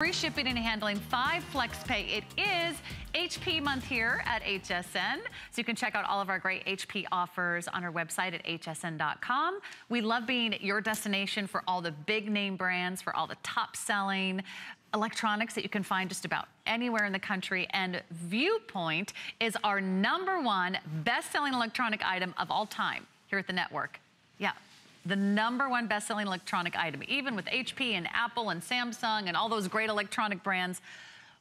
Free shipping and handling, five flex pay. It is HP month here at HSN. So you can check out all of our great HP offers on our website at hsn.com. We love being your destination for all the big name brands, for all the top selling electronics that you can find just about anywhere in the country. And VuPoint is our number one best-selling electronic item of all time here at the network. Yeah, the number one best-selling electronic item, even with HP and Apple and Samsung and all those great electronic brands.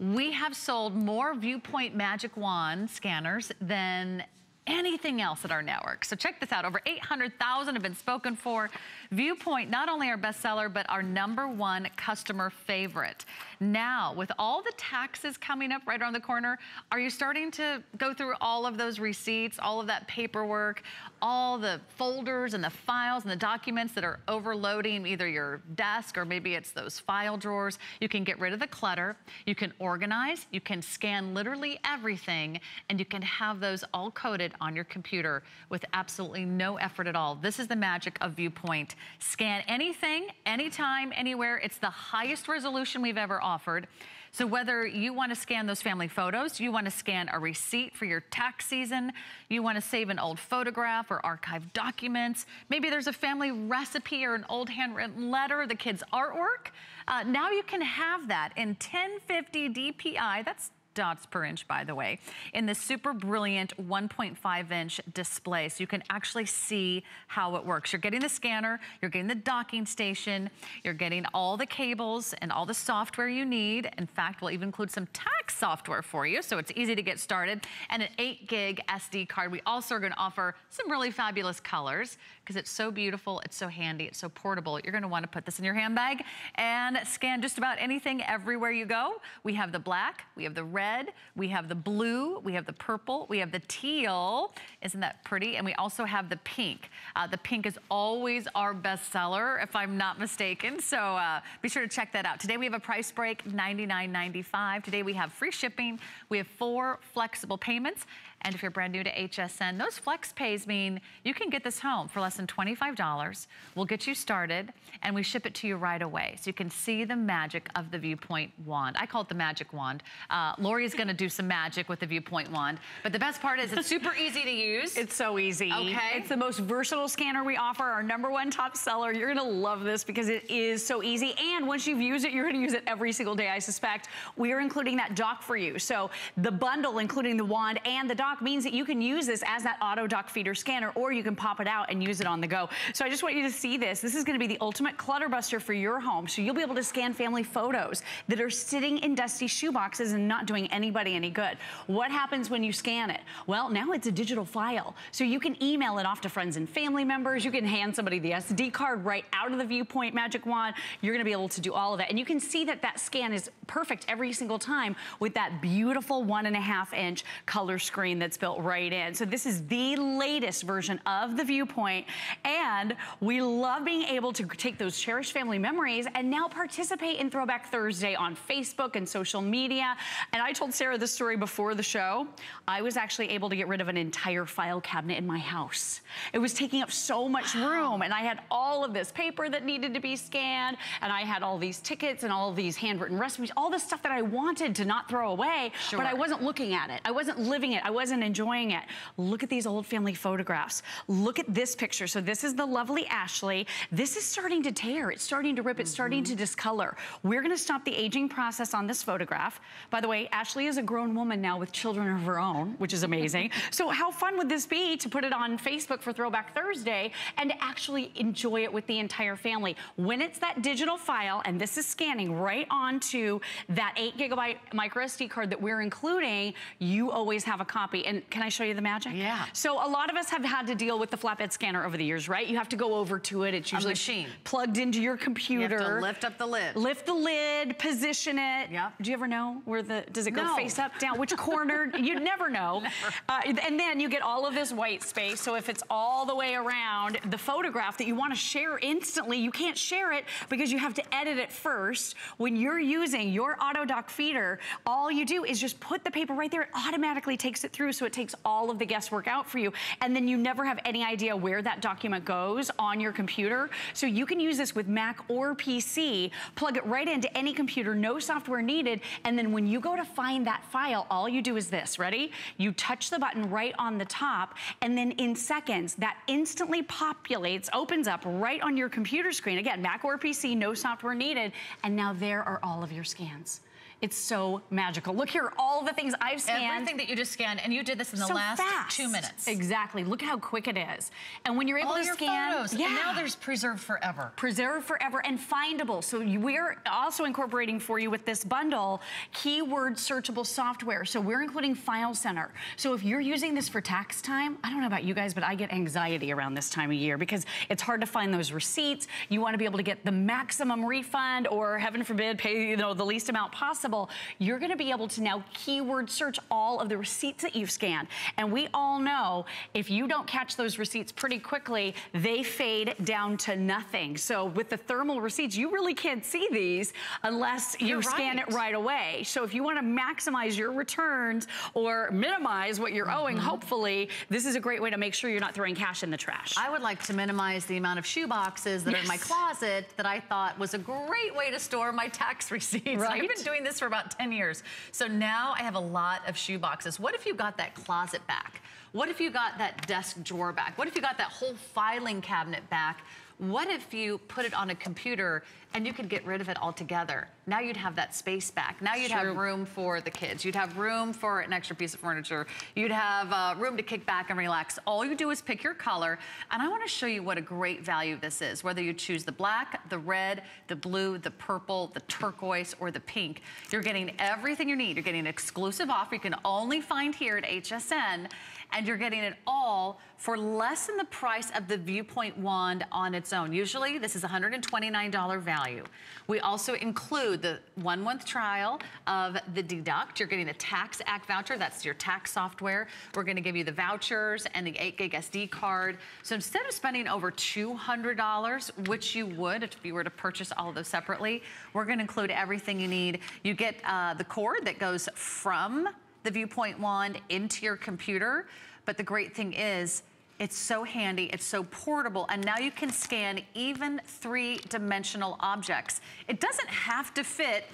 We have sold more VuPoint Magic Wand scanners than anything else at our network. So check this out. Over 800,000 have been spoken for. VuPoint, not only our bestseller, but our number one customer favorite. Now, with all the taxes coming up right around the corner, are you starting to go through all of those receipts, all of that paperwork, all the folders and the files and the documents that are overloading either your desk or maybe it's those file drawers? You can get rid of the clutter. You can organize. You can scan literally everything and you can have those all coded on your computer with absolutely no effort at all. This is the magic of VuPoint. Scan anything, anytime, anywhere. It's the highest resolution we've ever offered. So whether you want to scan those family photos, you want to scan a receipt for your tax season, you want to save an old photograph or archive documents, maybe there's a family recipe or an old handwritten letter, the kid's artwork, uh, now you can have that in 1050 DPI, that's dots per inch, by the way, in the super brilliant 1.5 inch display. So you can actually see how it works. You're getting the scanner, you're getting the docking station, you're getting all the cables and all the software you need. In fact, we'll even include some tax software for you, so it's easy to get started, and an 8 gig SD card. We also are gonna offer some really fabulous colors because it's so beautiful, it's so handy, it's so portable. You're gonna wanna put this in your handbag and scan just about anything everywhere you go. We have the black, we have the red, we have the blue, we have the purple, we have the teal. Isn't that pretty? And we also have the pink. Uh, the pink is always our best seller, if I'm not mistaken. So uh, be sure to check that out. Today we have a price break, $99.95. Today we have free shipping. We have four flexible payments. And if you're brand new to HSN, those flex pays mean you can get this home for less than $25. We'll get you started and we ship it to you right away. So you can see the magic of the VuPoint wand. I call it the magic wand. Uh, is gonna do some magic with the VuPoint wand. But the best part is it's super easy to use. It's so easy. Okay. It's the most versatile scanner we offer, our number one top seller. You're gonna love this because it is so easy. And once you've used it, you're gonna use it every single day, I suspect. We are including that dock for you. So the bundle, including the wand and the dock, dock means that you can use this as that auto dock feeder scanner or you can pop it out and use it on the go. So I just want you to see this. This is gonna be the ultimate clutter buster for your home. So you'll be able to scan family photos that are sitting in dusty shoeboxes and not doing anybody any good. What happens when you scan it? Well, now it's a digital file. So you can email it off to friends and family members. You can hand somebody the SD card right out of the VuPoint Magic Wand. You're gonna be able to do all of that. And you can see that that scan is perfect every single time with that beautiful one and a half inch color screen that's built right in. So this is the latest version of the VuPoint. And we love being able to take those cherished family memories and now participate in Throwback Thursday on Facebook and social media. And I told Sarah this story before the show. I was actually able to get rid of an entire file cabinet in my house. It was taking up so much room and I had all of this paper that needed to be scanned and I had all these tickets and all these handwritten recipes, all the stuff that I wanted to not throw away, sure. but I wasn't looking at it. I wasn't living it. I wasn't wasn't enjoying it. Look at these old family photographs. Look at this picture. So this is the lovely Ashley. This is starting to tear. It's starting to rip. It's mm -hmm. starting to discolor. We're gonna stop the aging process on this photograph. By the way, Ashley is a grown woman now with children of her own, which is amazing. so how fun would this be to put it on Facebook for Throwback Thursday and actually enjoy it with the entire family? When it's that digital file, and this is scanning right onto that eight gigabyte micro SD card that we're including, you always have a copy. And can I show you the magic? Yeah. So a lot of us have had to deal with the flatbed scanner over the years, right? You have to go over to it. It's usually plugged into your computer. You have to lift up the lid. Lift the lid, position it. Yeah. Do you ever know where the, does it go no. face up, down? Which corner? You'd never know. Never. Uh, and then you get all of this white space. So if it's all the way around, the photograph that you want to share instantly, you can't share it because you have to edit it first. When you're using your auto dock feeder, all you do is just put the paper right there. It automatically takes it through, so it takes all of the guesswork out for you. And then you never have any idea where that document goes on your computer. So you can use this with Mac or PC, plug it right into any computer, no software needed. And then when you go to find that file, all you do is this, ready? You touch the button right on the top, and then in seconds, that instantly populates, opens up right on your computer screen. Again, Mac or PC, no software needed. And now there are all of your scans. It's so magical. Look here, all the things I've scanned. Everything that you just scanned, and you did this in the so last fast. two minutes. Exactly. Look how quick it is. And when you're able all to your scan, photos, yeah. and now there's preserved forever. Preserved forever and findable. So we're also incorporating for you with this bundle keyword searchable software. So we're including File Center. So if you're using this for tax time, I don't know about you guys, but I get anxiety around this time of year because it's hard to find those receipts. You want to be able to get the maximum refund or heaven forbid pay you know the least amount possible. You're going to be able to now keyword search all of the receipts that you've scanned. And we all know if you don't catch those receipts pretty quickly, they fade down to nothing. So with the thermal receipts, you really can't see these unless you You're scan right. it right away. So if you want to maximize your returns or minimize what you're owing, Mm-hmm. hopefully, this is a great way to make sure you're not throwing cash in the trash. I would like to minimize the amount of shoe boxes that are in my closet that I thought was a great way to store my tax receipts. I've been doing this for about 10 years. So now I have a lot of shoe boxes. What if you got that closet back? What if you got that desk drawer back? What if you got that whole filing cabinet back? What if you put it on a computer and you could get rid of it altogether? Now you'd have that space back. Now you'd have room for the kids. You'd have room for an extra piece of furniture. You'd have uh, room to kick back and relax. All you do is pick your color. And I want to show you what a great value this is. Whether you choose the black, the red, the blue, the purple, the turquoise, or the pink, you're getting everything you need. You're getting an exclusive offer you can only find here at HSN. And you're getting it all for less than the price of the VuPoint wand on its own. Usually, this is a $129 value. We also include the one month trial of the Deductr. You're getting the TaxAct voucher. That's your tax software. We're going to give you the vouchers and the 8 gig SD card. So instead of spending over $200, which you would if you were to purchase all of those separately, we're going to include everything you need. You get uh, the cord that goes from the VuPoint wand into your computer. But the great thing is, it's so handy, it's so portable, and now you can scan even three-dimensional objects. It doesn't have to fit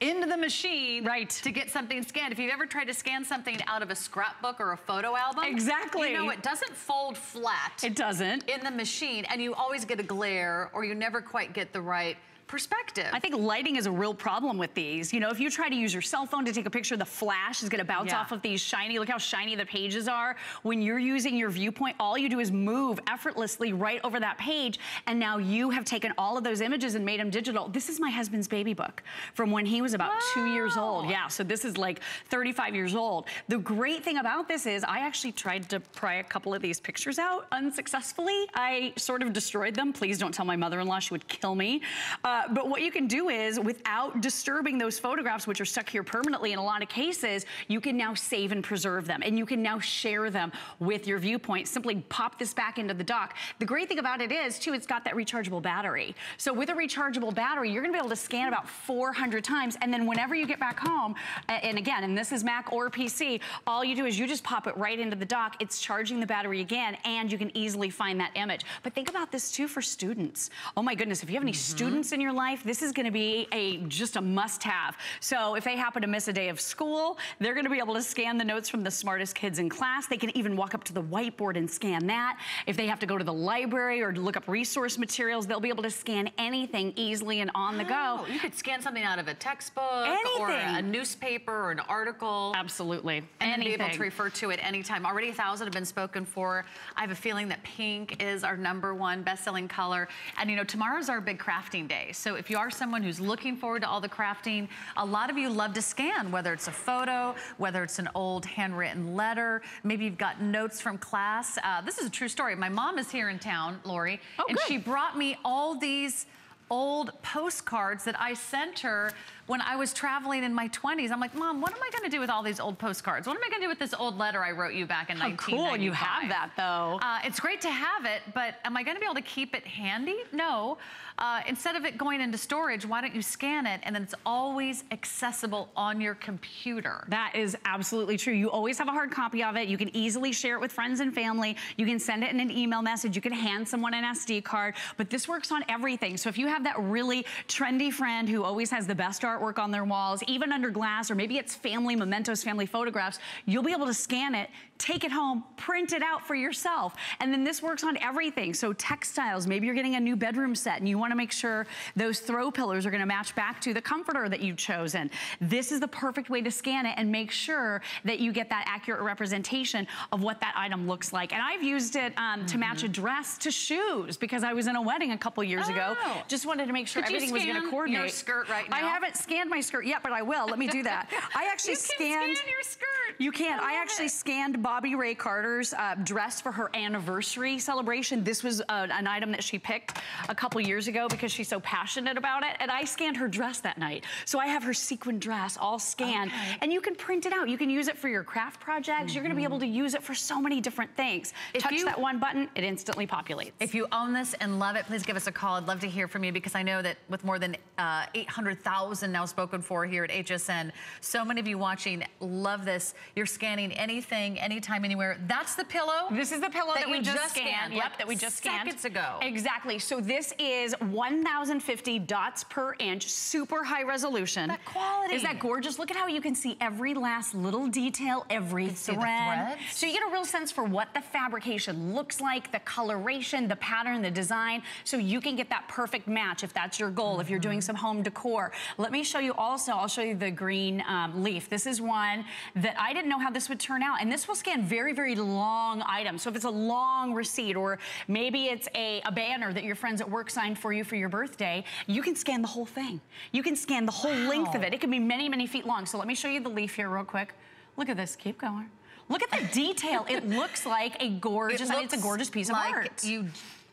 into the machine Right. to get something scanned. If you've ever tried to scan something out of a scrapbook or a photo album, Exactly. you know it doesn't fold flat it doesn't. in the machine, and you always get a glare, or you never quite get the right perspective. I think lighting is a real problem with these. You know, if you try to use your cell phone to take a picture, the flash is gonna bounce Yeah. off of these shiny, look how shiny the pages are. When you're using your VuPoint, all you do is move effortlessly right over that page, and now you have taken all of those images and made them digital. This is my husband's baby book from when he was about two years old. Yeah, so this is like 35 years old. The great thing about this is I actually tried to pry a couple of these pictures out unsuccessfully. I sort of destroyed them. Please don't tell my mother-in-law, she would kill me. Uh, Uh, but what you can do is, without disturbing those photographs, which are stuck here permanently in a lot of cases, you can now save and preserve them. And you can now share them with your VuPoint. Simply pop this back into the dock. The great thing about it is, too, it's got that rechargeable battery. So with a rechargeable battery, you're gonna be able to scan about 400 times. And then whenever you get back home, and again, and this is Mac or PC, all you do is you just pop it right into the dock. It's charging the battery again, and you can easily find that image. But think about this too for students. Oh my goodness, if you have any mm-hmm. students in your life, this is gonna be a just a must-have. So if they happen to miss a day of school, they're gonna be able to scan the notes from the smartest kids in class. They can even walk up to the whiteboard and scan that. If they have to go to the library or look up resource materials, they'll be able to scan anything easily and on the go. Oh, you could scan something out of a textbook or a newspaper or an article. Absolutely. and be able to refer to it anytime. Already a thousand have been spoken for. I have a feeling that pink is our number one best-selling color. And you know, tomorrow's our big crafting day. So if you are someone who's looking forward to all the crafting, a lot of you love to scan, whether it's a photo, whether it's an old handwritten letter, maybe you've got notes from class. Uh, this is a true story. My mom is here in town, Lori, Oh, and good. she brought me all these old postcards that I sent her when I was traveling in my 20s, I'm like, Mom, what am I gonna do with all these old postcards? What am I gonna do with this old letter I wrote you back in How 1995? cool you have that though. Uh, it's great to have it, but am I gonna be able to keep it handy? No. Uh, instead of it going into storage, why don't you scan it and then it's always accessible on your computer. That is absolutely true. You always have a hard copy of it. You can easily share it with friends and family. You can send it in an email message. You can hand someone an SD card, but this works on everything. So if you have that really trendy friend who always has the best artwork on their walls, even under glass, or maybe it's family mementos, family photographs, you'll be able to scan it, take it home, print it out for yourself. And then this works on everything. So textiles, maybe you're getting a new bedroom set and you wanna make sure those throw pillows are gonna match back to the comforter that you've chosen. This is the perfect way to scan it and make sure that you get that accurate representation of what that item looks like. And I've used it um, mm -hmm. to match a mm-hmm. dress to shoes because I was in a wedding a couple years oh. ago. Just wanted to make sure Could everything was gonna coordinate. your skirt right now? I haven't scanned my skirt yet, but I will. Let me do that. I actually you scanned. scan your skirt. You can. I, I actually it. scanned Bobbi Ray Carter's uh, dress for her anniversary celebration. This was uh, an item that she picked a couple years ago because she's so passionate about it. And I scanned her dress that night. So I have her sequin dress all scanned. Okay. And you can print it out. You can use it for your craft projects. Mm -hmm. You're gonna be able to use it for so many different things. If Touch you, that one button, it instantly populates. If you own this and love it, please give us a call. I'd love to hear from you because I know that with more than uh, 800,000 now spoken for here at HSN, so many of you watching love this. You're scanning anything, anytime, anywhere. That's the pillow. This is the pillow that, that we just scanned. scanned. Yep, that we just scanned. Seconds ago. Exactly. So this is 1,050 dots per inch, super high resolution. That quality. Is that gorgeous? Look at how you can see every last little detail, every thread. So you get a real sense for what the fabrication looks like, the coloration, the pattern, the design, so you can get that perfect match if that's your goal, mm -hmm. if you're doing some home decor. Let me show you also, I'll show you the green um, leaf. This is one that I didn't know how this would turn out, and this will scan very, very long items. So if it's a long receipt, or maybe it's a, a banner that your friends at work signed for you for your birthday, you can scan the whole thing. You can scan the whole wow. length of it. It can be many, many feet long. So let me show you the leaf here real quick. Look at this, keep going. Look at the detail. It looks like a gorgeous, I mean, it's a gorgeous piece like of art. You,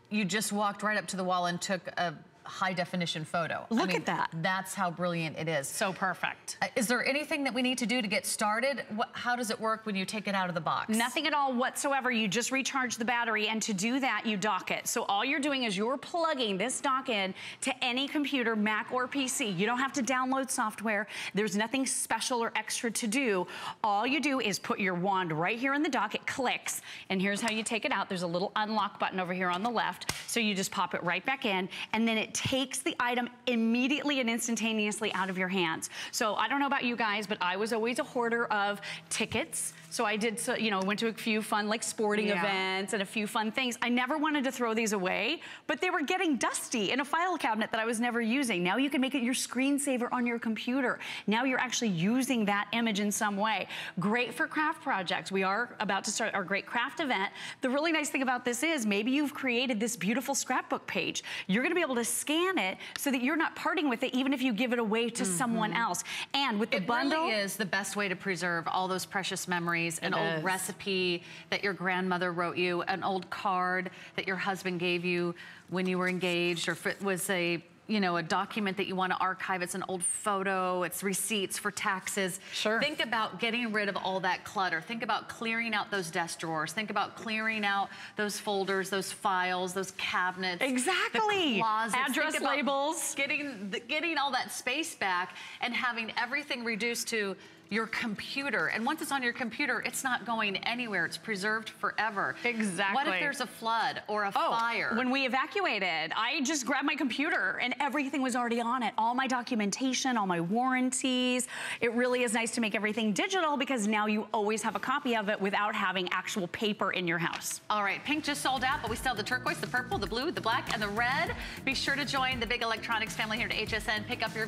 you just walked right up to the wall and took a high definition photo. Look I mean, at that. That's how brilliant it is. So perfect. Uh, is there anything that we need to do to get started? What, how does it work when you take it out of the box? Nothing at all whatsoever. You just recharge the battery and to do that, you dock it. So all you're doing is you're plugging this dock in to any computer, Mac or PC. You don't have to download software. There's nothing special or extra to do. All you do is put your wand right here in the dock. It clicks. And here's how you take it out. There's a little unlock button over here on the left. So you just pop it right back in and then it takes the item immediately and instantaneously out of your hands. So I don't know about you guys, but I was always a hoarder of tickets, so I did, so, you know, went to a few fun like sporting yeah. events and a few fun things. I never wanted to throw these away, but they were getting dusty in a file cabinet that I was never using. Now you can make it your screensaver on your computer. Now you're actually using that image in some way. Great for craft projects. We are about to start our great craft event. The really nice thing about this is maybe you've created this beautiful scrapbook page. You're gonna be able to scan it so that you're not parting with it even if you give it away to mm -hmm. someone else. And with the it bundle- It really is the best way to preserve all those precious memories an old recipe that your grandmother wrote you, an old card that your husband gave you when you were engaged, or was a you know, a document that you want to archive. It's an old photo. It's receipts for taxes. Sure. Think about getting rid of all that clutter. Think about clearing out those desk drawers. Think about clearing out those folders, those files, those cabinets. Exactly. Address labels. Getting, getting all that space back and having everything reduced to your computer. And once it's on your computer, it's not going anywhere. It's preserved forever. Exactly. What if there's a flood or a oh, fire? When we evacuated, I just grabbed my computer and everything was already on it. All my documentation, all my warranties. It really is nice to make everything digital because now you always have a copy of it without having actual paper in your house. All right, pink just sold out, but we still have the turquoise, the purple, the blue, the black, and the red. Be sure to join the big electronics family here at HSN. Pick up your